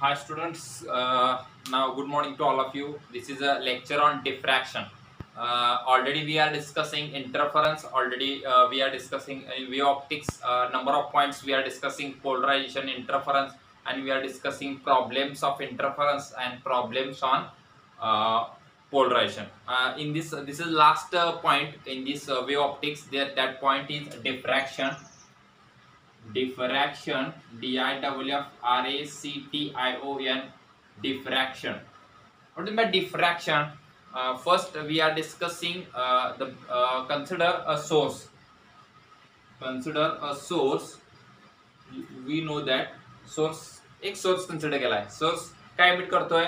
Hi students, uh, now good morning to all of you. This is a lecture on diffraction. Uh, already we are discussing interference, already uh, we are discussing in view optics, uh, number of points we are discussing polarization, interference and we are discussing problems of interference and problems on uh, polarization. Uh, in this, this is last uh, point in this uh, wave optics, there, that point is diffraction diffraction d i w f r a c t i o n diffraction what is by diffraction uh, first we are discussing uh, the uh, consider a source consider a source we know that source एक source consider केला आहे source काय emit करतोय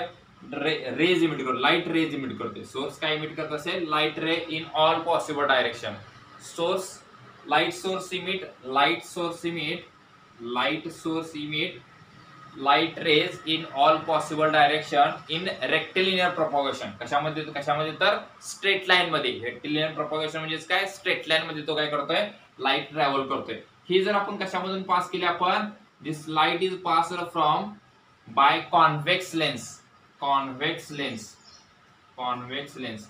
rays emit करतो light rays emit करतोय source काय emit करत असेल light ray in all possible direction source light source emit light source emit light source emit light rays in all possible direction in rectilinear propagation. कशामध्ये तर कशामध्ये तर straight लाइनमध्ये rectilinear propagation म्हणजेच काय? स्ट्रेट लाईनमध्ये तो काय करतोय? लाइट ट्रॅव्हल करतो आहे ही जर आपण कशामधून पास केली आपण? This light is pass from by convex lens. Convex lens. Convex lens.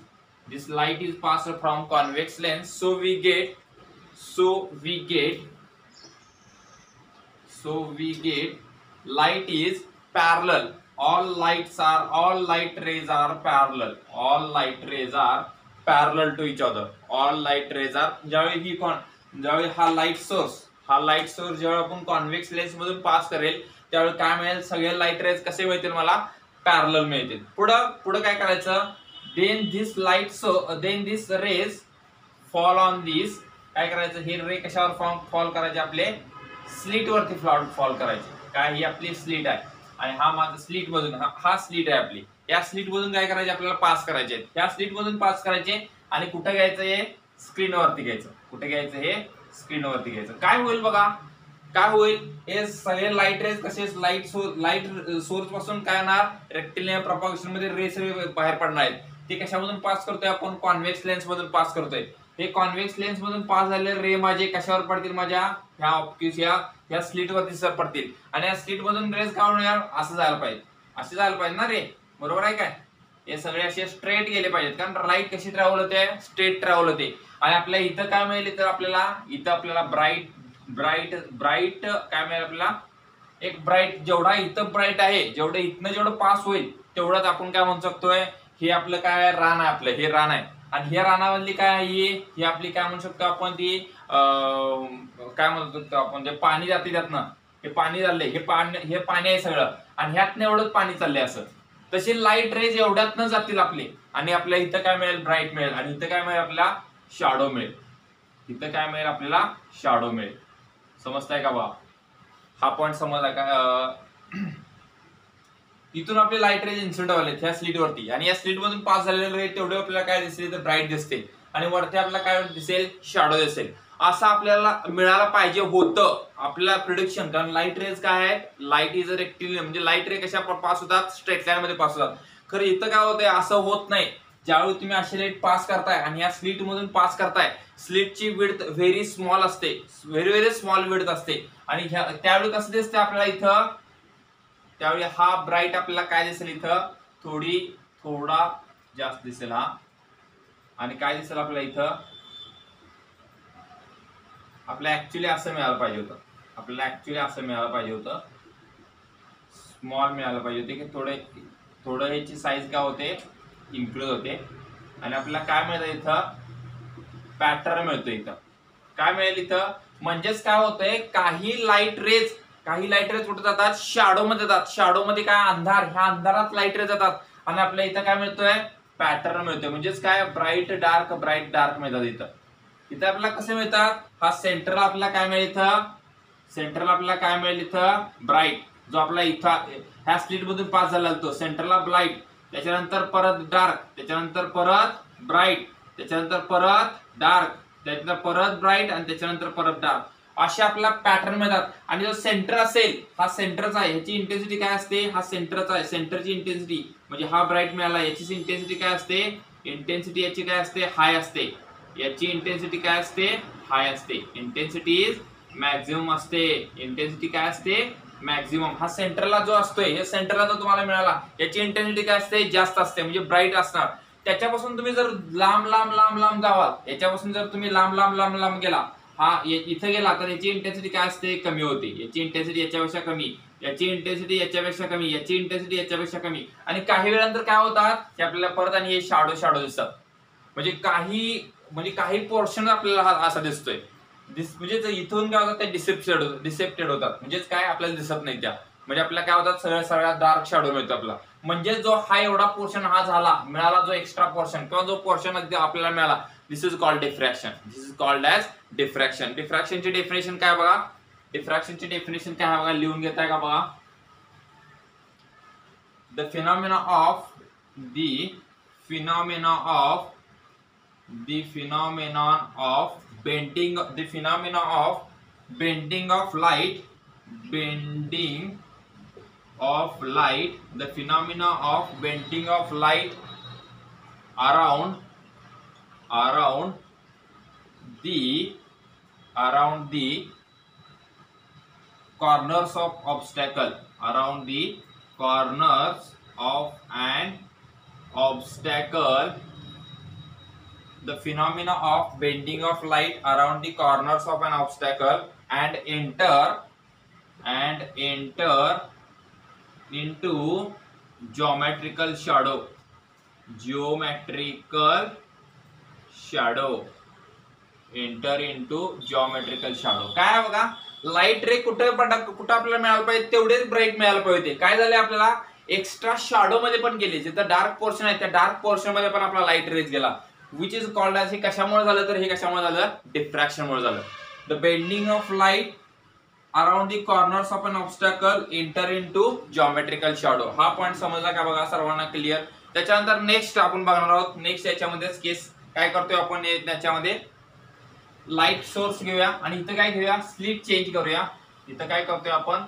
This light is pass from convex lens. So we get so we get so we get light is parallel all lights are all light rays are parallel all light rays are parallel to each other all light rays are ज्यावेळी ही कॉन ज्यावेळी हा light source हा light source ज्यावेळी आपण convex lens मधून pass करेल त्यावेळी काय मिळेल सगळे लाइट रेज कसे मिळतील मला पॅरल मिळतील पुढं पुढं काय करायचं then this light so then this rays fall on this काय करायचं? हे रे कशावर फॉर्म फॉल करायचे आपले? स्लीट वरती फॉल करायचे. काय? ही आपली स्लीट आहे. आणि हा माझा स्लीट मधून हा हा स्लीट आहे आपली. या स्लीट मधून काय करायचे? आपल्याला पास करायचे आहेत. या स्लीट मधून पास करायचे आणि कुठे घ्यायचं हे? स्क्रीनवरती घ्यायचं. कुठे घ्यायचं हे? स्क्रीनवरती घ्यायचं. काय होईल बघा? काय होईल? हे सगळे लाइट रेस कसे लाइट सोर्स लाइट सोर्सपासून काय होणार? रेक्टिलिनियर प्रॉपगेशनमध्ये रेस बाहेर पडणार आहेत. ते कशामधून पास करतोय आपण? कॉन्व्हेक्स लेन्स मधून पास करतोय. हे कॉन्व्हेक्स लेन्स मधून पास झालेले रे माझे कशावर पडतील माझ्या? ह्या ऑप्टिक्स या या स्लीट वरती सर पडतील. आणि या स्लिट मधून रेस काय होणार असं झालं पाहिजे. असे झालं पाहिजे ना रे? बरोबर आहे काय? हे सगळे असे स्ट्रेट गेले पाहिजेत. कारण लाइट कशी ट्रॅव्हल होते? स्ट्रेट ट्रॅव्हल होते. आणि आपल्या इथं काय मिळेल तर आपल्याला इथं आपल्याला ब्राईट ब्राईट ब्राईट काय मिळेल आपल्याला? एक ब्राईट जेवढा इथं ब्राईट आहे जेवढं इथनं जेवढं पास होईल तेवढंच आपण काय म्हणू शकतोय? हे आपलं काय रान आहे आपलं. हे रान आहे. आणि ह्या रानामधली काय आहे? ही आपली काय म्हणू शकतो आपण ती काय म्हणतो आपण जे पाणी जाते त्यातनं हे पाणी चाललंय. हे पाणी हे पाणी आहे सगळं. आणि ह्यातनं एवढंच पाणी चाललंय असं. तसे लाइट रेज एवढ्यातनं जातील आपले. आणि आपल्या इथं काय मिळेल? ब्राईट मिळेल. आणि इथं काय मिळेल आपल्याला? शॅडो मिळेल. इथं काय मिळेल आपल्याला? शॅडो मिळेल. समजताय का बा? हा पॉईंट समजला का? इथून आपले लाइट रेज इन्सिडेंट आले ह्या स्लीट वरती. आणि या स्लीट मधून पास झालेले रेज तेवढे आपल्याला काय दिसले? तर ब्राईट दिसते आणि वरती आपल्याला काय दिसेल? शॅडो दिसेल. असं आपल्याला मिळायला पाहिजे होतं आपल्याला प्रिडिक्शन कारण लाइट रेज काय आहे लाइट इज रेक्टिल म्हणजे लाइट रे कशा पास होतात? स्ट्रेट लाईन मध्ये पास होतात. खरं इथं काय होतंय? असं होत नाही. ज्यावेळी तुम्ही असे लाइट पास करताय आणि या स्लीट मधून पास करताय स्लीटची विड्थ व्हेरी स्मॉल असते. व्हेरी व्हेरी स्मॉल विड्थ असते. आणि त्यावेळी कसं दिसते आपल्याला इथं? त्यावेळी हा ब्राईट आपल्याला काय दिसेल इथं? थोडी थोडा जास्त दिसेल हा. आणि काय दिसेल आपल्याला इथं? आपल्याला ऍक्च्युली असं मिळालं पाहिजे होतं. आपल्याला ऍक्च्युली असं मिळालं पाहिजे होतं. स्मॉल मिळालं पाहिजे होते की थोडे थोडं ह्याची साईज काय होते? इन्क्लूज होते. आणि आपल्याला काय मिळतं इथं? पॅटर्न मिळतो इथं. काय मिळेल इथं? म्हणजेच काय होतंय? काही लाइट रेज काही लाइट रेज कुठे जातात शॅडो मध्ये जातात. शॅडो मध्ये काय अंधार? ह्या अंधारात लाइट रेज जातात. आणि आपल्या इथं काय मिळतोय? पॅटर्न मिळतोय. म्हणजेच काय? ब्राईट डार्क ब्राईट डार्क मिळतात इथं. इथं आपल्याला कसे मिळतात? हा सेंटरला आपल्याला काय मिळेल इथं? सेंटरला आपल्याला काय मिळेल इथं? ब्राईट जो आपला इथं ह्या स्प्लिट मधून पास झाला तो. सेंटरला ब्राईट त्याच्यानंतर परत डार्क त्याच्यानंतर परत ब्राईट त्याच्यानंतर परत डार्क त्याच्यानंतर परत ब्राईट आणि त्याच्यानंतर परत डार्क असे आपला पॅटर्न मिळतात. आणि जो सेंटर असेल हा सेंटरचा आहे. ह्याची इंटेन्सिटी काय असते? हा सेंटरचा आहे. सेंटरची इंटेन्सिटी म्हणजे हा ब्राईट मिळाला याची इंटेन्सिटी काय असते? इंटेन्सिटी याची काय असते? हाय असते. याची इंटेन्सिटी काय असते? हाय असते. इंटेन्सिटी इज मॅक्झिमम असते. इंटेन्सिटी काय असते? मॅक्झिमम हा सेंटरला जो असतोय हे सेंटरला जो तुम्हाला मिळाला याची इंटेन्सिटी काय असते? जास्त असते. म्हणजे ब्राईट असणार. त्याच्यापासून तुम्ही जर लांब लांब लांब लांब जावाल याच्यापासून जर तुम्ही लांब लांब लांब लांब गेला हा इथं गेला तर याची इंटेन्सिटी काय असते? कमी होते. याची इंटेन्सिटी याच्यापेक्षा कमी. याची इंटेन्सिटी याच्यापेक्षा कमी. याची इंटेन्सिटी याच्यापेक्षा कमी. आणि काही वेळानंतर काय होतात? की आपल्याला परत आणि हे शाडो शाडो दिसतात. म्हणजे काही म्हणजे काही पोर्शन आपल्याला हा असा दिसतोय. म्हणजे इथून काय होतात? ते डिसेप्टेड डिसेप्टेड होतात. म्हणजेच काय? आपल्याला दिसत नाही त्या. म्हणजे आपल्याला काय होतात? सगळ्या सगळ्या डार्क शॅडो मिळतो आपला. म्हणजे जो हा एवढा पोर्शन हा झाला मिळाला जो एक्स्ट्रा पोर्शन किंवा जो पोर्शन आपल्याला मिळाला this is called diffraction this is called as diffraction डिफ्रॅक्शनचे definition काय बघा? डिफ्रॅक्शनचे डेफिनेशन काय बघा? लिहून घेत का बघा? The phenomena of the phenomena of the phenomenon of bending the phenomena of bending of light bending of light the phenomena of bending of light around around the around the corners of obstacle. Around the corners of an obstacle. The phenomena of bending of light around the corners of an obstacle and enter and enter into geometrical shadow. Geometrical shadow. Into geometrical shadow काय बघा? Light रे कुठे पडा कुठं आपल्याला मिळायला पाहिजे तेवढेच bright मिळायला पाहिजे. काय झाले आपल्याला? एक्स्ट्रा शॅडो मध्ये पण गेले. जिथं डार्क पोर्शन आहे त्या डार्क पोर्शनमध्ये पण आपला लाइट रेज गेला. विच इज कॉल्ड हे कशामुळे झालं तर? हे कशामुळे झालं डिफ्रॅक्शन मुळे झालं. The bending of light around the corners of an obstacle enter into geometrical shadow हा पॉईंट समजला का बघा? सर्वांना क्लिअर त्याच्यानंतर नेक्स्ट आपण बघणार आहोत. नेक्स्ट याच्यामध्येच केस काय करतोय आपण त्याच्यामध्ये? लाइट सोर्स घेऊया आणि इथं काय घेऊया? स्लिप चेंज करूया. इथं काय करतोय आपण?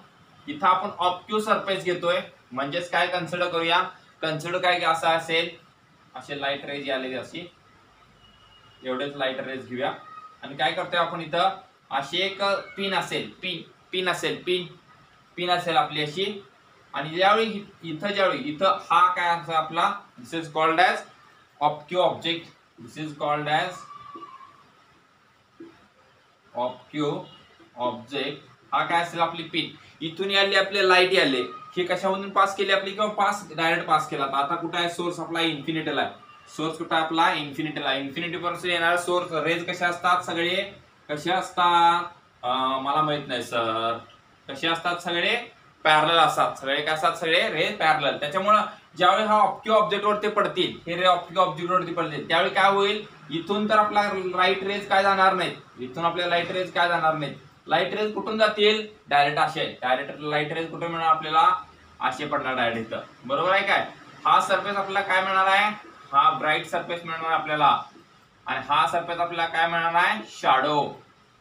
इथं आपण ऑप्क्यू सरफेस घेतोय. म्हणजेच काय? कन्सिडर करूया. कन्सिडर काय असं असेल. असे लाइट रेज आलेली अशी. एवढेच लाइट रेज घेऊया. आणि काय करतोय आपण इथं? अशी एक पिन असेल. पिन पिन असेल. पिन पिन असेल आपली अशी. आणि ज्यावेळी इथं ज्यावेळी इथं हा काय असा आपला? This is called as opaque object this is called as opaque object हा काय असेल आपली पिन इथून आली आपली लाइट आले हे कशामधून पास केली आपली? किंवा पास डायरेक्ट पास केला. आता कुठं आहे? सोर्स आपला इन्फिनिटल आहे. सोर्स कुठं आपला? इन्फिनिटल आहे. इन्फिनिटी पासून येणारे सोर्स रेज कसे असतात सगळे? कसे असतात? मला माहीत नाही सर कसे असतात सगळे? पॅरल असतात. सगळे काय असतात? सगळे रेज पॅरल त्याच्यामुळं ज्यावेळी हा ऑप्क्यू ऑब्जेक्ट वरती पडतील हे रे ऑप्क्यू ऑब्जेक्ट वरती पडतील त्यावेळी काय होईल? इथून तर आपला लाइट रेज काय जाणार नाहीत इथून आपल्या लाइट रेज काय जाणार नाहीत लाइट रेज कुठून जातील? डायरेक्ट असे. डायरेक्ट लाइट रेज कुठे मिळणार आपल्याला? असे पडणार डायरेक्ट इथं. बरोबर आहे काय? हा सरफेस आपल्याला काय मिळणार आहे? हा ब्राईट सरफेस मिळणार आपल्याला. आणि हा सरफेस आपल्याला काय मिळणार आहे? शाडो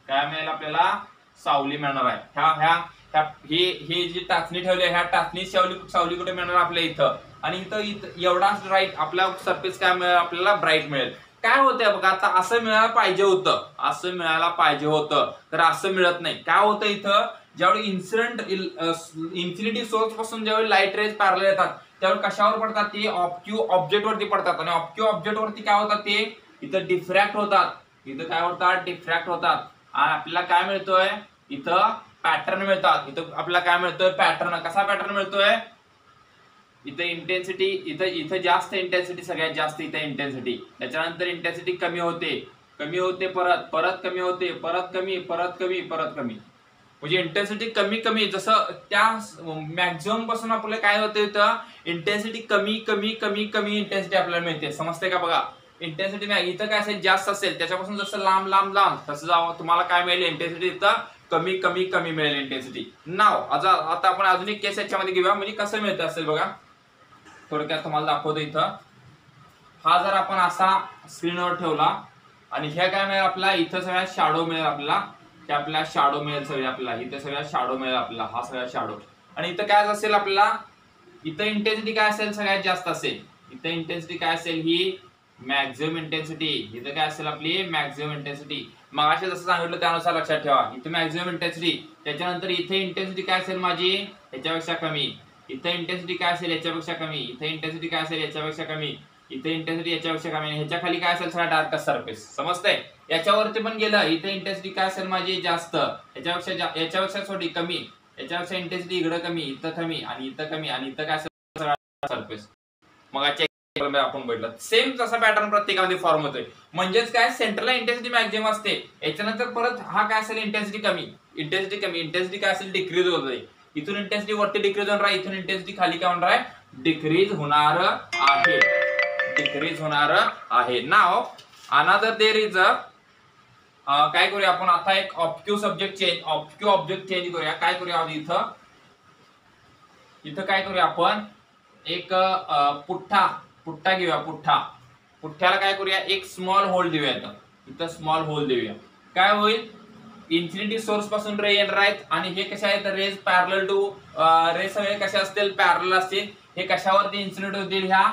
काय मिळेल आपल्याला? सावली मिळणार आहे. ह्या ह्या ह्या ही ही जी टाचणी ठेवली आहे ह्या टाचणी सावली सावली कुठे मिळणार आपल्या इथं? आणि इथं इथं एवढाच ब्राईट आपल्या सरफेस काय मिळेल आपल्याला ब्राईट मिळेल. काय होतंय बघा आता असं मिळायला पाहिजे होतं. असं मिळायला पाहिजे होतं. तर असं मिळत नाही. काय होतं इथं? ज्यावेळी इन्सिडेंट इन्फिनिटी सोर्सपासून ज्यावेळी लाइट रेज पॅरल येतात त्यावेळी कशावर पडतात? ते ऑप्क्यू ऑब्जेक्ट वरती पडतात. आणि ऑप्क्यू ऑब्जेक्ट वरती काय होतात ते? इथं डिफ्रॅक्ट होतात. इथं काय होतात? डिफ्रॅक्ट होतात. आणि आपल्याला काय मिळतोय? इथं पॅटर्न मिळतात. इथं आपल्याला काय मिळतोय? पॅटर्न कसा पॅटर्न मिळतोय? इथं इंटेन्सिटी इथं इथं जास्त इंटेन्सिटी सगळ्यात जास्त इथं इंटेन्सिटी त्याच्यानंतर इंटेन्सिटी कमी होते. कमी होते परत परत कमी होते परत कमी परत कमी परत कमी. म्हणजे इंटेन्सिटी कमी कमी. जसं त्या मॅक्झिममपासून आपल्याला काय होतं इथं? इंटेन्सिटी कमी कमी कमी कमी इंटेन्सिटी आपल्याला मिळते. समजते का बघा? इंटेन्सिटी नाही इथं काय असेल जास्त असेल. त्याच्यापासून जसं लांब लांब लांब तसं जावं तुम्हाला काय मिळेल इंटेन्सिटी इथं? कमी कमी कमी मिळेल इंटेन्सिटी नाव आता आपण अजून एक केस याच्यामध्ये घेऊया. म्हणजे कसं मिळतं असेल बघा? थोडक्यात तुम्हाला दाखवतो इथं. हा जर आपण असा स्क्रीनवर ठेवला आणि ह्या काय मिळेल आपल्याला? इथं सगळ्या शाडो मिळेल आपला की आपल्या शाडो मिळेल सगळे आपल्याला. इथे सगळ्या शाडो मिळेल आपला हा सगळा शाडो आणि इथं काय असेल आपला इथं इंटेन्सिटी काय असेल? सगळ्यात जास्त असेल. इथं इंटेन्सिटी काय असेल? ही मॅक्झिमम इंटेन्सिटी इथं काय असेल आपली? मॅक्झिमम इंटेन्सिटी मग असे जसं सांगितलं त्यानुसार लक्षात ठेवा. इथं मॅक्झिमम इंटेन्सिटी त्याच्यानंतर इथे इंटेन्सिटी काय असेल माझी? ह्याच्यापेक्षा कमी. इथं इंटेन्सिटी काय असेल याच्यापेक्षा कमी इथे इंटेन्सिटी काय असेल याच्यापेक्षा कमी इथे इंटेन्सिटी याच्यापेक्षा कमी ह्याच्या खाली काय असेल? सगळा डार्क सरफेस समजतंय? याच्यावरती पण गेलं इथे इंटेन्सिटी काय असेल माझी? जास्त. याच्यापेक्षा याच्यापेक्षा थोडी कमी. याच्यापेक्षा इंटेन्सिटी इकडं कमी इथं कमी आणि इथं कमी आणि इथं काय असेल? सरफेस मग आपण बघितलं. सेम तसा पॅटर्न प्रत्येकामध्ये फॉर्म होतोय. म्हणजेच काय? सेंट्रलला इंटेन्सिटी मॅक्झिमम असते. याच्यानंतर परत हा काय असेल? इंटेन्सिटी कमी. इंटेन्सिटी कमी. इंटेन्सिटी काय असेल? डिक्रीज होत इथून इंटेन्सिटी वरती डिक्रीज होणार आहे इथून इंटेन्सिटी खाली काय होणार आहे? डिक्रीज होणार आहे. डिक्रीज होणार आहे. नाव अनादर देर इज अ काय करूया आपण? आता एक opaque subject change opaque object change करूया. काय करूया इथं? इथं काय करूया आपण? एक पुठ्ठा पुठ्ठा घेऊया पुठ्ठा. पुठ्ठ्याला काय करूया? एक स्मॉल होल देऊया इथं. इथं स्मॉल होल देऊया. काय होईल? इन्फिनिटी सोर्सपासून रे येणार आहेत आणि हे कशा आहेत? रेज पॅरल टू रे सगळे कसे असतील? पॅरल असतील. हे कशावरती इन्सिडेंट होतील? ह्या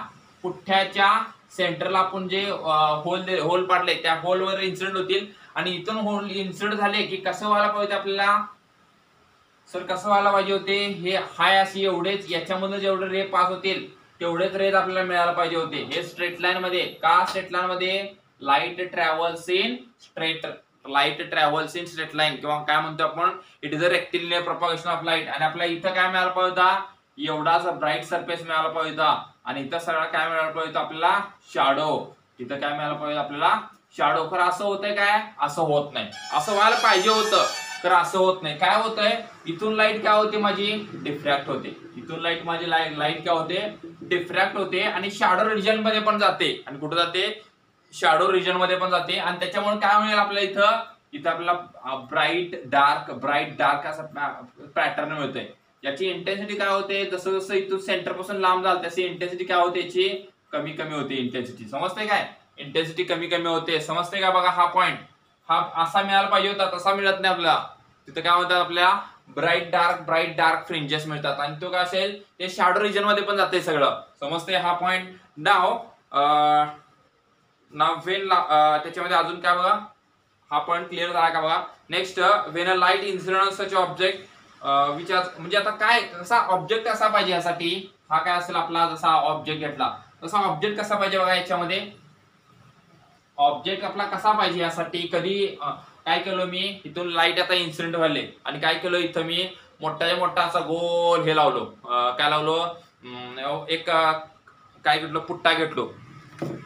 पुठ्ठ्याच्या सेंटरला आपण जे होल होल पाडले त्या होलवर इन्सिडेंट होतील. आणि इथून होल इन्सिडेंट झाले की कसं व्हायला पाहिजे आपल्याला? सर कसं व्हायला पाहिजे होते? हे हाय असे एवढेच याच्यामधून जेवढे रे पास होतील तेवढेच रेज आपल्याला मिळायला पाहिजे होते. हे स्ट्रेट लाईन मध्ये का स्ट्रेट लाईन मध्ये? Light travels in straight light travels in straight line किंवा काय म्हणतो आपण it is a rectilinear propagation of light आणि आपल्याला इथं काय मिळाला पाहिजे? एवढाच ब्राईट सरफेस मिळाला पाहिजे. आणि इथं सगळं काय मिळायला पाहिजे? आपल्याला शॅडो इथं काय मिळायला पाहिजे? आपल्याला शॅडो खरं असं होतंय काय? असं होत नाही. असं व्हायला पाहिजे होतं. तर असं होत नाही. काय होतंय? इथून लाइट काय होते माझी? डिफ्रॅक्ट होते. इथून लाइट माझी लाइट लाइट काय होते? डिफ्रॅक्ट होते. आणि शॅडो रिजनमध्ये पण जाते. आणि कुठं जाते? शॅडो रिजनमध्ये पण जाते. आणि त्याच्यामुळे काय होईल आपल्याला इथं? इथं आपल्याला ब्राईट डार्क ब्राईट डार्क असा पॅटर्न मिळतोय. याची इंटेन्सिटी काय होते? जसं जसं इथून सेंटरपासून लांब जाल तशी इंटेन्सिटी काय होते? याची कमी कमी होते इंटेन्सिटी समजते काय? इंटेन्सिटी कमी कमी होते. समजते का बघा हा पॉइंट हा असा मिळायला पाहिजे होता तसा मिळत नाही आपल्याला. तिथं काय म्हणतात आपल्या? Bright dark bright dark fringes मिळतात. आणि तो काय असेल? ते शॅडो रिजनमध्ये पण जाते सगळं. समजते हा पॉइंट नाव ना वेन त्याच्यामध्ये अजून काय बघा? हा पॉईंट क्लिअर झाला का बघा? Next when a light incidence such object विचार म्हणजे आता काय कसा ऑब्जेक्ट कसा पाहिजे यासाठी? हा काय असेल आपला जसा ऑब्जेक्ट घेतला. तसा ऑब्जेक्ट कसा पाहिजे बघा याच्यामध्ये? ऑब्जेक्ट आपला कसा पाहिजे यासाठी? कधी काय केलं मी? इथून लाइट आता इन्सिडेंट व्हायले आणि काय केलं इथं मी? मोठ्याच्या मोठा असा गोल हे लावलो. काय लावलो? एक काय घेतलो? पुट्टा घेतलो.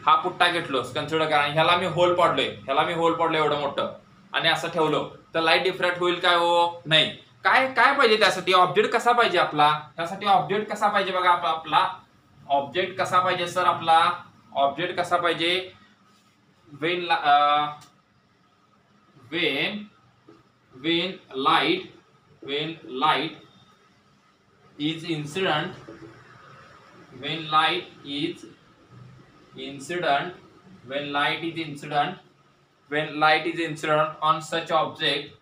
हा पुट्टा घेतलोस कन्सिडर करा आणि ह्याला मी होल पाडलोय. ह्याला मी होल पाडलो एवढं मोठं. आणि असं ठेवलं. तर लाइट डिफ्रॅक्ट होईल काय हो? नाही. काय काय पाहिजे त्यासाठी? ऑब्जेक्ट कसा पाहिजे आपला? त्यासाठी ऑब्जेक्ट कसा पाहिजे बघा आपला. ऑब्जेक्ट कसा पाहिजे सर आपला? ऑब्जेक्ट कसा पाहिजे? When when when light when light is incident when light is incident when light is incident when light is incident on such object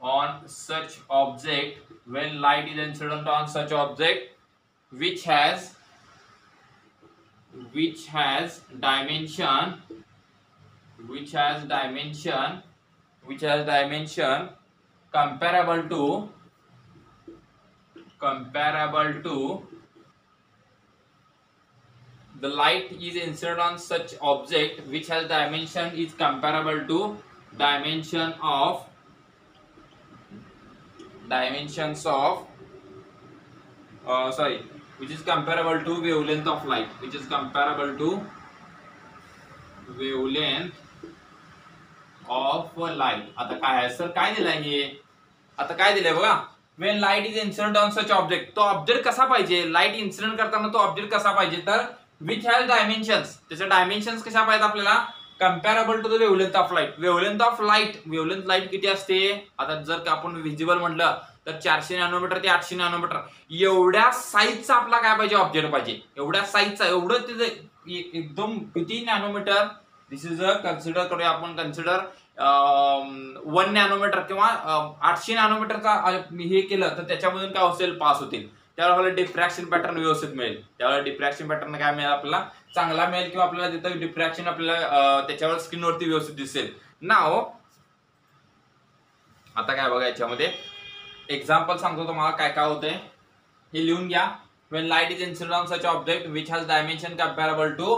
on such object when light is incident on such object which has which has dimension which has dimension which has dimension comparable to comparable to the light is incident on such object which has dimension is comparable to dimension of dimensions of uh, sorry which is comparable to wavelength of light which is comparable to wavelength of light आता काय आहे sir काय दिलंय हे आता काय दिलंय बघा when light is incident on such object तो ऑब्जेक्ट कसा पाहिजे लाईट इन्सिडेंट करताना तो ऑब्जेक्ट कसा पाहिजे तर विच हॅज डायमेन्शन्स त्याचे डायमेन्शन्स कशा पाहिजेत आपल्याला? Comparable to the wavelength of light wavelength of light wavelength light किती असते? आता जर आपण व्हिजिबल म्हटलं तर चारशे नॅनोमीटर ते आठशे नॅनोमीटर एवढ्या साईजचा आपला काय पाहिजे? ऑब्जेक्ट पाहिजे. एवढ्या साईजचा एवढं तिथे एकदम किती nanometer this is a consider करूया आपण कन्सिडर वन नॅनोमीटर किंवा आठशे नॅनोमीटरचा हे केलं तर त्याच्यामधून काय असेल? पास होतील. त्यावेळेला आपल्याला डिफ्रॅक्शन पॅटर्न व्यवस्थित मिळेल. त्यावेळेला डिफ्रॅक्शन पॅटर्न काय मिळेल आपल्याला? चांगला मिळेल किंवा आपल्याला तिथं डिफ्रॅक्शन आपल्याला त्याच्यावर स्क्रीनवरती व्यवस्थित दिसेल. नाव आता काय बघा याच्यामध्ये? एक्झाम्पल सांगतो तुम्हाला काय काय होतंय. हे लिहून घ्या. When light is incident on such object which has dimension comparable to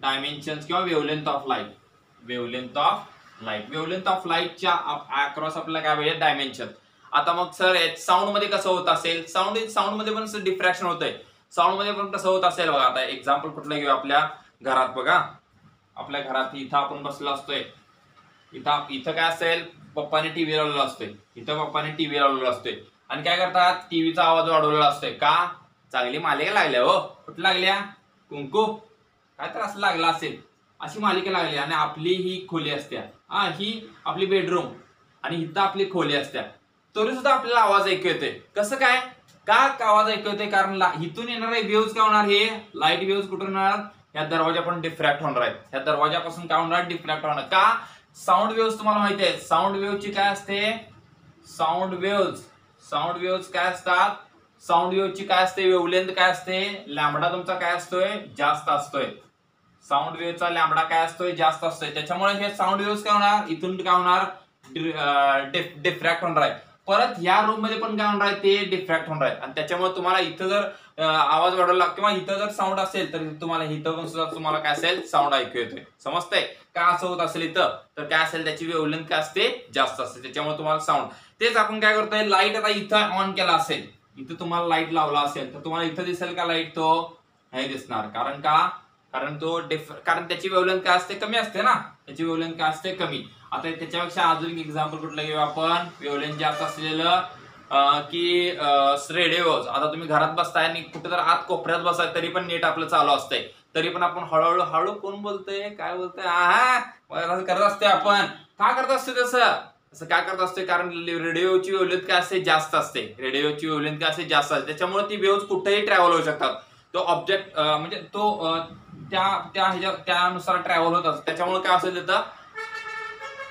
dimensions किंवा wavelength of light. Wavelength of light. Wavelength of light च्या अक्रॉस आपल्याला काय पाहिजे? डायमेन्शन आता मग सर साऊंडमध्ये कसं होत असेल? साऊंड साऊंडमध्ये पण डिफ्रॅक्शन होतंय. साऊंडमध्ये पण कसं होत असेल बघा आता एक्झाम्पल कुठलं घेऊ आपल्या घरात बघा. आपल्या घरात इथं आपण बसलो असतोय. इथं इथं काय असेल? पप्पाने टीव्ही लावलेला असतोय. इथं पप्पाने टीव्ही लावलेला असतोय. आणि काय करतात? टीव्हीचा आवाज वाढवलेला असतोय. का? चांगली मालिका लागल्या हो. कुठं लागल्या? कुंकू. काय तर असं लागला असेल. अशी मालिका लागली आणि आपली ही खोली असत्या. हा ही आपली बेडरूम आणि इथं आपली खोली असत्या. तरी सुद्धा आपल्याला आवाज ऐकू येते कसं काय? का आवाज ऐकू येते कारण इथून येणारे व्ह्यूज काय होणार हे? लाइट व्ह्यूज कुठून येणार या दरवाजा पण डिफ्रॅक्ट होणार आहेत. ह्या दरवाजापासून काय होणार? डिफ्रॅक्ट होणार का? साऊंड वेव्स तुम्हाला माहिती आहे. साऊंड वेव्हची काय असते? साऊंड वेव्स साऊंड वेव्स काय असतात? साऊंड वेव्हची काय असते? वेवलेंथ काय असते? लॅमडा तुमचा काय असतोय? जास्त असतोय. साऊंड वेव्हचा लॅमडा काय असतोय? जास्त असतोय. त्याच्यामुळे हे साऊंड वेव्स काय होणार? इथून काय होणार? डिफ्रॅक्ट होणार आहे परत या रूममध्ये पण काय होणार आहे ते डिफ्रॅक्ट होणार आहे. आणि त्याच्यामुळे तुम्हाला इथं जर आवाज वाढवला किंवा इथं जर साऊंड असेल तर तुम्हाला इथं पण सुद्धा तुम्हाला काय असेल साऊंड ऐकू येतोय. समजतंय? का असं होत असेल इथं? तर काय असेल त्याची वेवलेंथ काय असते? जास्त असते. त्याच्यामुळे तुम्हाला साऊंड तेच आपण काय करतोय लाइट आता इथं ऑन केला असेल. इथं तुम्हाला लाइट लावला असेल तर तुम्हाला इथं दिसेल का लाइट तो? नाही दिसणार. कारण का? कारण तो डिफ कारण त्याची वेवलेंथ काय असते? कमी असते ना? त्याची वेवलेंथ काय असते? कमी. आता त्याच्यापेक्षा अजून एक एक्झाम्पल कुठलं घेऊ आपण? वेवलेंथ जास्त असलेलं की रेडिओ आता तुम्ही घरात बसताय आणि कुठे तर आत कोपऱ्यात बसताय तरी पण नेट आपलं चालू असतंय. तरी पण आपण हळूहळू हळू कोण बोलतोय? काय बोलतोय? आहा करत असते आपण. का करत असते तसं? असं काय करत असते कारण रेडिओची वेवलेंथ काय असते? जास्त असते. रेडिओची वेवलेंथ काय असते? जास्त असते. त्याच्यामुळे ती वेव्ह कुठेही ट्रॅव्हल होऊ शकतात. तो ऑब्जेक्ट म्हणजे तो त्या त्या ह्याच्या त्यानुसार ट्रॅव्हल होत असतो. त्याच्यामुळे काय असेल तिथं?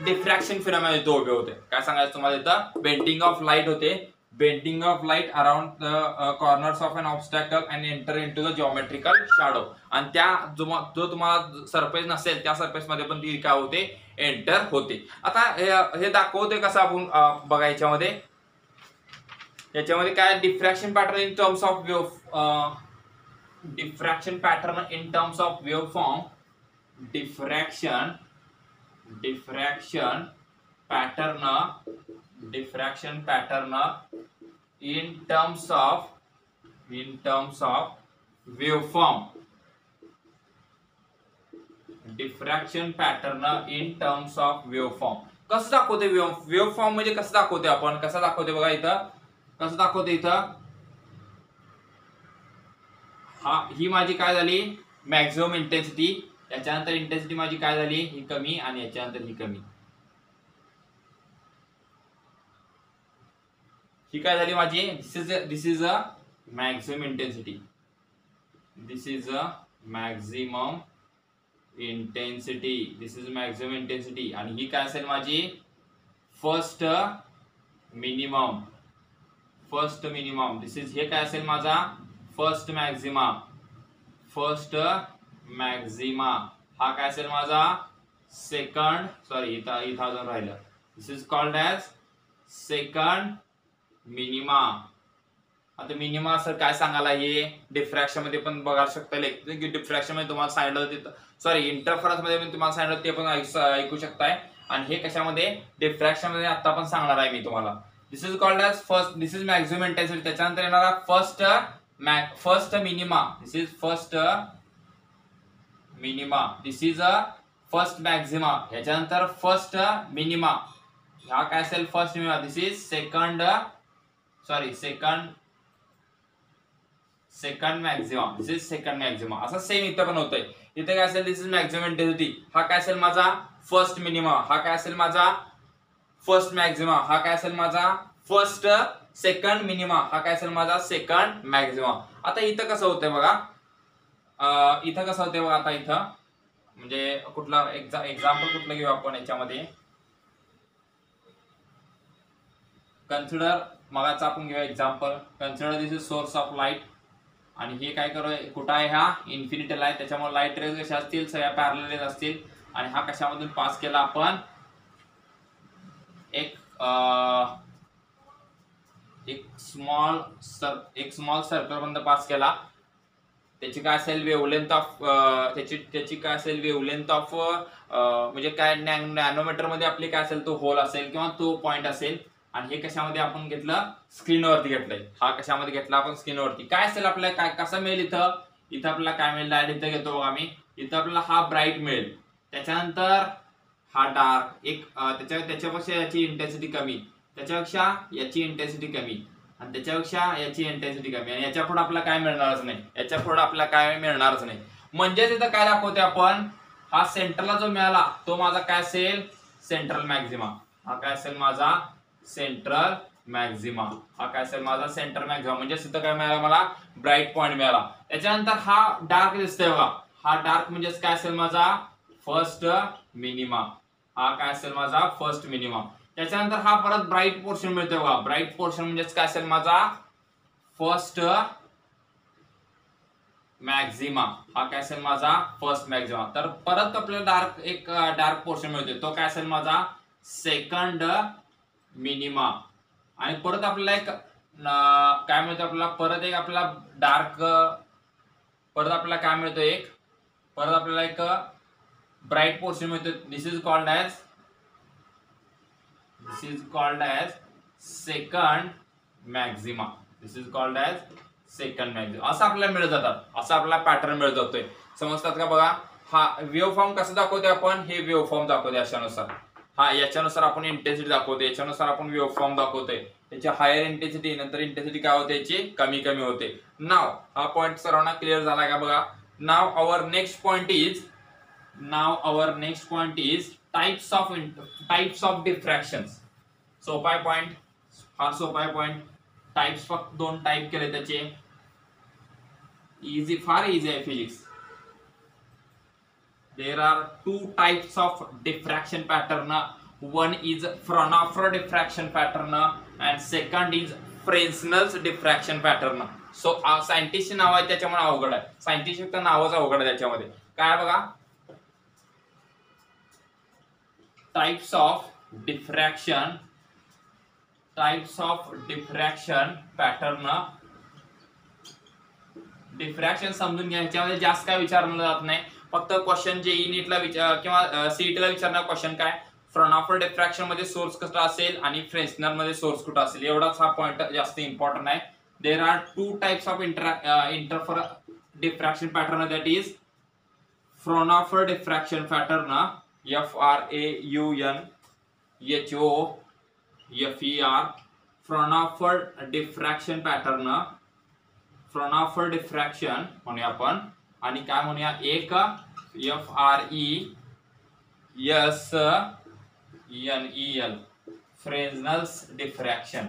डिफ्रॅक्शन फिनॉमिना इथे उभे होते. काय सांगायचं तुम्हाला इथं? बेंडिंग ऑफ लाइट होते. Bending of light around the corners of an obstacle and enter into the geometrical shadow आणि त्या जो जो तुम्हाला सरफेस नसेल त्या सरफेस मध्ये पण ती काय होते? एंटर होते. आता हे दाखवते कसं आपण बघा याच्यामध्ये. याच्यामध्ये काय diffraction pattern in terms of wave diffraction pattern in terms of wave form diffraction diffraction pattern diffraction pattern in terms of in terms of waveform diffraction pattern in terms of waveform कसं दाखवते wave form म्हणजे कसं दाखवते आपण कसं दाखवते बघा इथं कसं दाखवते इथं हा ही माझी काय झाली मॅक्झिमम इंटेन्सिटी याच्यानंतर इंटेन्सिटी माझी काय झाली? ही कमी आणि याच्यानंतर ही कमी. ही काय झाली माझी? This is this is a maximum intensity this is a maximum intensity this is maximum intensity आणि ही काय असेल माझी? First minimum first minimum this is हे काय असेल माझा? फर्स्ट मॅक्झिमम फर्स्ट मॅक्झिमा हा काय असेल माझा? सेकंड सॉरी इथं इथं अजून राहिलं. This is called as second minima आता मिनिमा सर काय सांगायला हे? डिफ्रॅक्शनमध्ये पण बघा शकता की डिफ्रॅक्शनमध्ये तुम्हाला सांगितलं होतं तिथं सॉरी इंटरफरन्समध्ये पण तुम्हाला सांगितलं ते पण ऐक- ऐकू शकताय. आणि हे कशामध्ये? डिफ्रॅक्शनमध्ये आता पण सांगणार आहे मी तुम्हाला. This is called as first this is maximum intensity त्याच्यानंतर येणारा फर्स्ट मॅ first minima this is first minima. This is a first maxima ह्याच्यानंतर first minima. हा काय असेल? First minima. This is second sorry second second maxima this is second maxima असं same इथं पण होतंय. इथे काय असेल? दिस इज मॅक्झिमम इंटेन्सिटी हा काय असेल माझा? फर्स्ट मिनिमा हा काय असेल माझा? फर्स्ट मॅक्झिमा हा काय असेल माझा? फर्स्ट सेकंड मिनिमा हा काय असेल माझा? सेकंड मॅक्झिमा आता इथं कसं होतंय बघा? इथं कसं होतं बघा आता इथं. म्हणजे कुठला एक्झाम्पल कुठलं घेऊ आपण याच्यामध्ये. कन्सिडर मगाचा आपण घेऊया example consider this is source of light आणि हे काय करू कुठं आहे हा? इन्फिनिटल आहे त्याच्यामुळे लाइट रेज कशा असतील? सगळ्या पॅरल असतील. आणि हा कशामधून पास केला आपण? एक एक स्मॉल सर एक स्मॉल सर्कल बंद पास केला. त्याची काय असेल वेवलेंथ ऑफ त्याची त्याची काय असेल वेवलेंथ ऑफ म्हणजे काय नॅनोमीटरमध्ये आपली काय असेल तो होल असेल किंवा तो पॉइंट असेल. आणि हे कशामध्ये आपण घेतलं? स्क्रीनवरती घेतलंय. हा कशामध्ये घेतला? आपण स्क्रीनवरती काय असेल आपल्याला? काय कसं मिळेल इथं? इथं आपल्याला काय मिळेल? डायरेक्ट इथं घेतो बघा आम्ही. इथं आपल्याला हा ब्राईट मिळेल. त्याच्यानंतर हा डार्क एक त्याच्या त्याच्यापेक्षा याची इंटेन्सिटी कमी. त्याच्यापेक्षा याची इंटेन्सिटी कमी. आणि त्याच्यापेक्षा याची इंटेन्सिटी कमी. आणि याच्यापुढे आपल्याला काय मिळणारच नाही. याच्यापुढे आपल्याला काय मिळणारच नाही. म्हणजेच इथं काय दाखवते आपण? हा सेंटरला जो मिळाला तो माझा काय असेल? सेंट्रल मॅक्झिमा हा काय असेल माझा? सेंट्रल मॅक्झिमा हा काय असेल माझा? सेंट्रल मॅक्झिमा म्हणजे तिथं काय मिळाला मला? ब्राईट पॉईंट मिळाला. त्याच्यानंतर हा डार्क दिसतोय बघा. हा डार्क म्हणजेच काय असेल माझा? फर्स्ट मिनिमा हा काय असेल माझा? फर्स्ट मिनिमा त्याच्यानंतर हा परत ब्राईट पोर्शन मिळतोय बघा. ब्राईट पोर्शन म्हणजेच काय असेल माझा? फर्स्ट मॅक्झिमा हा काय असेल माझा? फर्स्ट मॅक्झिमा तर परत आपल्याला डार्क एक डार्क पोर्शन मिळतोय. तो काय असेल माझा? सेकंड मिनिमा आणि परत आपल्याला एक काय मिळतं आपल्याला? परत एक आपल्याला डार्क परत आपल्याला काय मिळतो एक? परत आपल्याला एक ब्राईट पोर्शन मिळतो this is called as this is called as second maxima this is called as second maxima असं आपल्याला मिळत जातात. असं आपल्याला पॅटर्न मिळत जातोय. समजतात का बघा? हा वेव्ह फॉर्म कसं दाखवतोय आपण? हे वेव्ह फॉर्म दाखवतोय अशानुसार हा याच्यानुसार आपण इंटेन्सिटी दाखवतोय. याच्यानुसार आपण वेव्ह फॉर्म दाखवतोय. त्याची हायर इंटेन्सिटी नंतर इंटेन्सिटी काय होते? याची कमी कमी होते. नाव हा पॉईंट सर्वांना क्लिअर झाला का बघा? Now our next point is now our next point is types of types of diffractions. सोपाय पॉइंट हा सोपाय पॉइंट टाइप्स फक्त दोन टाइप केले त्याचे. इझी फार इझी आहे physics there are two types of diffraction pattern one is Fraunhofer diffraction pattern and second is Fresnel's diffraction pattern so scientist नाव आहे त्याच्यामुळे अवघड आहे. सायंटिस्ट नावच अवघड आहे त्याच्यामध्ये. काय बघा? Types of diffraction types of diffraction pattern diffraction समजून घ्या ह्याच्यामध्ये जास्त काय विचारलं जात नाही. फक्त क्वेश्चन जे ई नीटला विचार किंवा सीईटीला विचारणार क्वेश्चन काय? फ्रॉनॉफर डिफ्रॅक्शनमध्ये सोर्स कसा असेल आणि फ्रेन्सनरमध्ये सोर्स कुठं असेल? एवढाच हा पॉईंट जास्त इम्पॉर्टंट आहे. There are two types of inter interfere diffraction pattern that is Fraunhofer diffraction pattern F R A U N H O F E R Fraunhofer diffraction pattern Fraunhofer diffraction म्हणूया आपण. आणि काय म्हणूया? एक F R E S N E L Fresnel's diffraction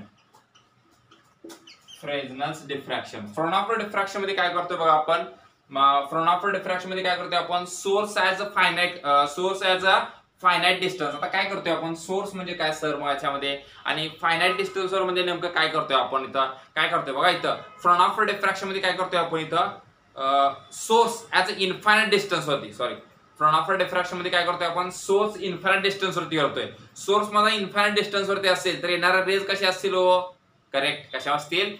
Fresnel's diffraction Fraunhofer डिफ्रॅक्शनमध्ये काय करतोय बघा आपण? फ्रॉनॉफर डिफ्रॅक्शनमध्ये काय करतोय आपण? Source as a finite source as a finite distance आता काय करतोय आपण? सोर्स म्हणजे काय सर मग याच्यामध्ये. आणि फायनाईट डिस्टन्स वर म्हणजे नेमकं काय करतोय आपण इथं? काय करतोय? बघा इथं. फ्रॉनॉफर डिफ्रॅक्शनमध्ये काय करतोय आपण इथं? Source as a infinite distance वरती. सॉरी फ्रॉनॉफर डिफ्रॅक्शनमध्ये काय करतोय आपण? सोर्स इन्फायनाईट डिस्टन्स वरती करतोय. सोर्स माझा इन्फायनाईट डिस्टन्स वरती असेल तर येणारा रेज कसे असतील हो? करेक्ट कशा असतील?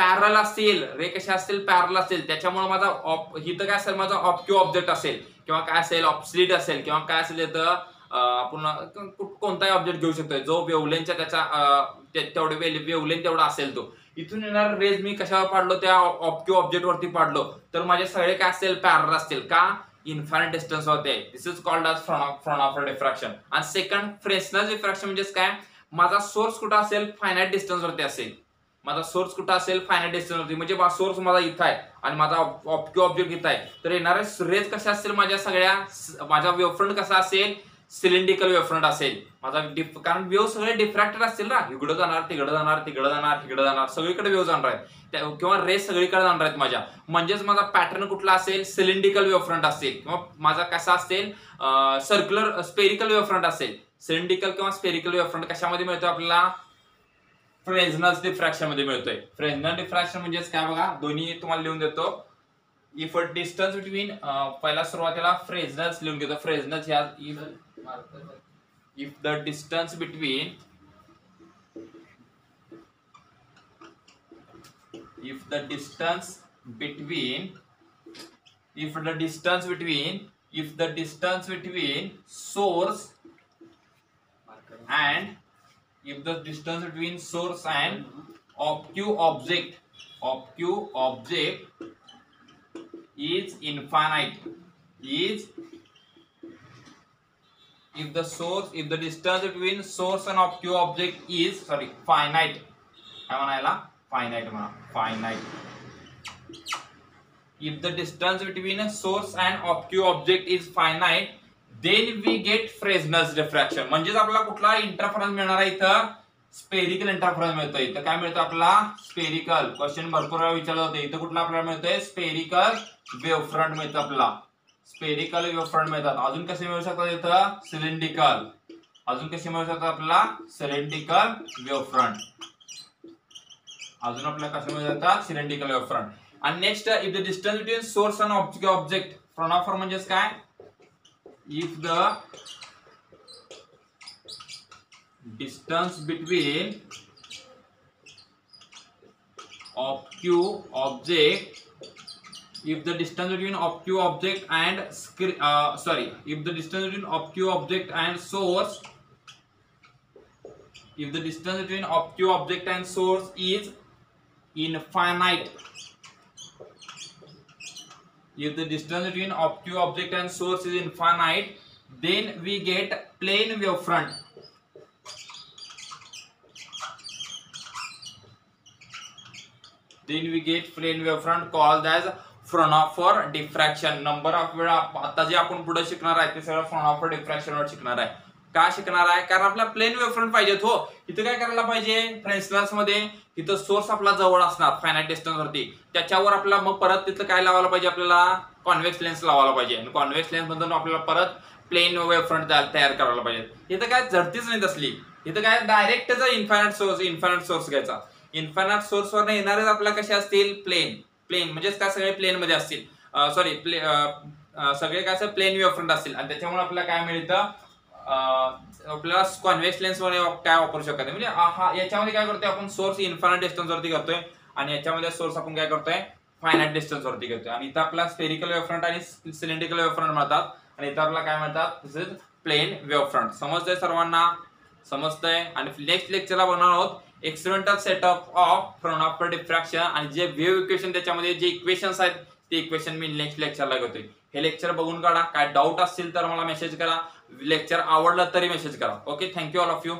पॅरल असतील रे कशा असतील पॅरल असतील त्याच्यामुळे माझा ऑप इथं काय असेल माझा ऑप्क्यू ऑब्जेक्ट असेल. किंवा काय असेल ऑप्सलिट असेल. किंवा काय असेल इथं आपण कोणताही ऑब्जेक्ट घेऊ शकतोय. जो वेवलेनच्या त्याचा तेवढे वेवलेन तेवढा असेल तो. इथून येणार रेज मी कशावर पाडलो? त्या ऑप्क्यू ऑब्जेक्ट वरती पाडलो. तर माझे सगळे काय असेल पॅरल असतील. का? इन्फायनाईट डिस्टन्स होते. दिस इज कॉल्ड आज फ्रॉन ऑफ डिफ्रॅक्शन आणि सेकंड फ्रेशनल डिफ्रॅक्शन म्हणजेच काय? माझा सोर्स कुठं असेल? फायनाईट डिस्टन्स वरती असेल. माझा सोर्स कुठं असेल? फायनल डेस्टिनेशन म्हणजे सोर्स माझा इथं आहे. आणि माझा ऑप्क्यू ऑब्जेक्ट इथं आहे. तर येणारे रेज कशा असतील माझ्या सगळ्या? माझा वेवफ्रंट कसा असेल? सिलेंड्रिकल वेवफ्रंट असेल. माझा डिफ कारण वेव सगळे डिफ्रॅक्टेड असतील ना? इकडं जाणार तिकडं जाणार तिकडं जाणार तिकडं जाणार. सगळीकडे वेव जाणार आहेत. त्या- किंवा रेस सगळीकडे जाणार आहेत माझ्या. म्हणजेच माझा पॅटर्न कुठला असेल? सिलेंड्रिकल वेवफ्रंट असेल. किंवा माझा कसा असेल? सर्क्युलर स्पेरिकल वेवफ्रंट असेल. सिलेंड्रिकल किंवा स्पेरिकल वेवफ्रंट कशामध्ये मिळतो आपल्याला? फ्रेझनस डिफ्रॅक्शन मध्ये मिळतोय. फ्रेझनल डिफ्रॅक्शन म्हणजेच काय बघा, दोन्ही तुम्हाला लिहून इफ़ अ डिस्टन्स बिटवीन पहिला सुरुवातीला फ्रेझनस लिहून घेतो. फ्रेझनस ह्या if the distance between if the distance between, if the distance between, if the distance between source and if the distance between source and obtuse object obtuse object is infinite is if the source if the distance between source and obtuse object is sorry finite. Finite finite. If the distance between a source and obtuse object is finite then we get Fresnel's diffraction म्हणजेच आपल्याला कुठला interference मिळणार आहे इथं? Spherical interference मिळतोय. इथं काय मिळतं आपला स्पेरिकल क्वेश्चन भरपूर वेळा विचारलं होतं इथं कुठला आपल्याला मिळतोय? स्पेरिकल वेव्ह फ्रंट मिळतं आपला स्पेरिकल वेव्ह फ्रंट मिळतात. अजून कसे मिळू शकतात इथं? सिलेंडिकल अजून कसे मिळू शकतात आपला सिलेंडिकल वेव्ह फ्रंट अजून आपल्याला कसे मिळू शकतात? सिलेंडिकल वेव्ह फ्रंट आणि next if the distance between source and object object Fraunhofer म्हणजेच काय? if the distance between obtuse object if the distance between obtuse object and uh, sorry if the distance between obtuse object and source if the distance between obtuse object and source is infinite. If the distance between obtuse object and source is infinite then we get plane wavefront then we get plane wavefront called as Fraunhofer diffraction number of वेळा आता जे आपण पुढे शिकणार आहे ते सगळं Fraunhofer डिफ्रॅक्शनवर शिकणार आहे का शिकणार आहे? कारण आपल्याला प्लेन वेव्हफ्रंट पाहिजेत हो. इथं काय करायला पाहिजे? फ्रेंड्समध्ये इथं सोर्स आपला जवळ असणार फायनाईट डिस्टन्स वरती. त्याच्यावर आपला मग परत तिथं काय लावायला पाहिजे आपल्याला? कॉन्व्हेक्स लेन्स लावायला पाहिजे. आणि कॉन्व्हेक्स लेन्स मधून आपल्याला परत प्लेन वेव्हफ्रंट तयार करायला पाहिजे. इथं काय झडतीच नाही तसली. इथं काय डायरेक्ट त्याचा इन्फायनाइट सोर्स इन्फायनाइट सोर्स घ्यायचा. इन्फायनाइट सोर्स वर येणारेच आपल्या कसे असतील? प्लेन प्लेन म्हणजेच काय? सगळे प्लेन मध्ये असतील. सॉरी प्ले सगळे काय प्लेन वेव्हफ्रंट असतील. आणि त्याच्यामुळे आपल्याला काय मिळतं? आपल्याला कॉन्व्हेक्स लेन्समध्ये काय वापरू शकत नाही. म्हणजे हा याच्यामध्ये काय करतोय आपण? सोर्स इन्फायनाईट डिस्टन्स वरती करतोय. आणि याच्यामध्ये सोर्स आपण काय करतोय? फायनाईट डिस्टन्स वरती करतोय. आणि इथं आपला स्पेरिकल वेव्हफ्रंट आणि सिलेंड्रिकल वेव्हफ्रंट मिळतात. आणि इथं आपल्याला काय मिळतात? तसेच प्लेन वेव्हफ्रंट समजतंय सर्वांना? समजतंय? आणि नेक्स्ट लेक्चरला बनवणार आहोत experimental setup of Fraunhofer diffraction आणि जे वेव्ह इक्वेशन त्याच्यामध्ये जे इक्वेशन्स आहेत ते इक्वेशन मी नेक्स्ट लेक्चरला घेतोय. हे लेक्चर बघून काढा. काय डाऊट असतील तर मला मेसेज करा. लेक्चर आवडलं तरी मेसेज करा. Okay thank you all of you